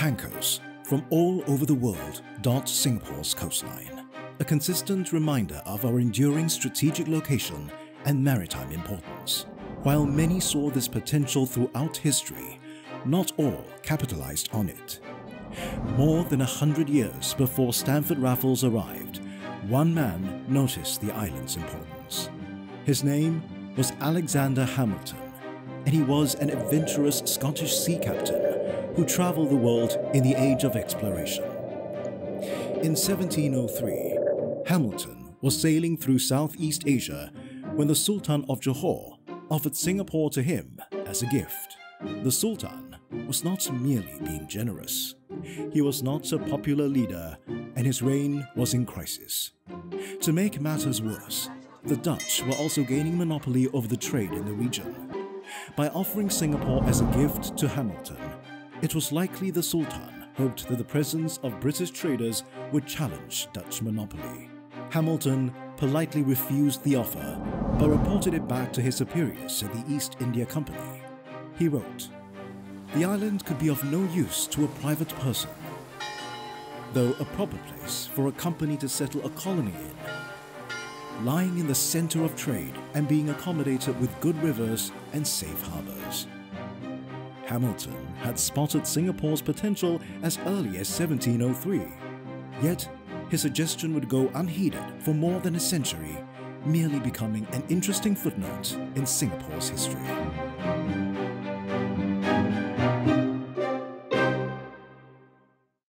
Tankers from all over the world dot Singapore's coastline, a consistent reminder of our enduring strategic location and maritime importance. While many saw this potential throughout history, not all capitalized on it. More than a hundred years before Stamford Raffles arrived, one man noticed the island's importance. His name was Alexander Hamilton, and he was an adventurous Scottish sea captain who traveled the world in the age of exploration. In 1703, Hamilton was sailing through Southeast Asia when the Sultan of Johor offered Singapore to him as a gift. The Sultan was not merely being generous. He was not a popular leader and his reign was in crisis. To make matters worse, the Dutch were also gaining monopoly over the trade in the region. By offering Singapore as a gift to Hamilton, it was likely the Sultan hoped that the presence of British traders would challenge Dutch monopoly. Hamilton politely refused the offer, but reported it back to his superiors at the East India Company. He wrote, The island could be of no use to a private person, though a proper place for a company to settle a colony in, lying in the center of trade and being accommodated with good rivers and safe harbors. Hamilton had spotted Singapore's potential as early as 1703, yet his suggestion would go unheeded for more than a century, merely becoming an interesting footnote in Singapore's history.